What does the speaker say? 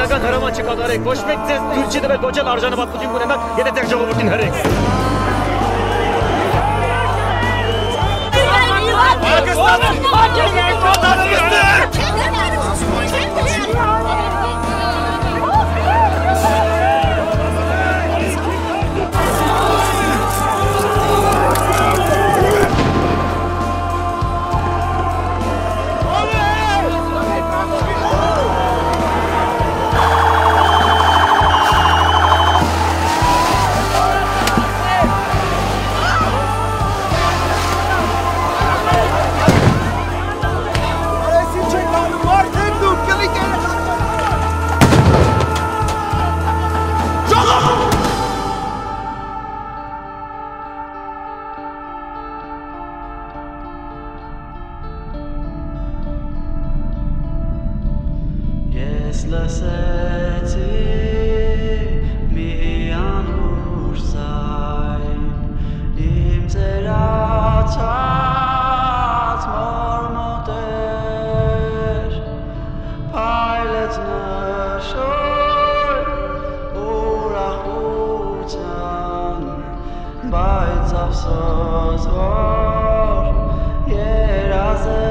나간 허름한 치과도 하래 고시백 때 둘치도 배 도전 아르자나 바쁘진 군에나 얘네 땡저 오버진 하래 Mesela seti mi anur sein Im Zeratat mor moder Peilet nashor urachutan Beiz or yerazet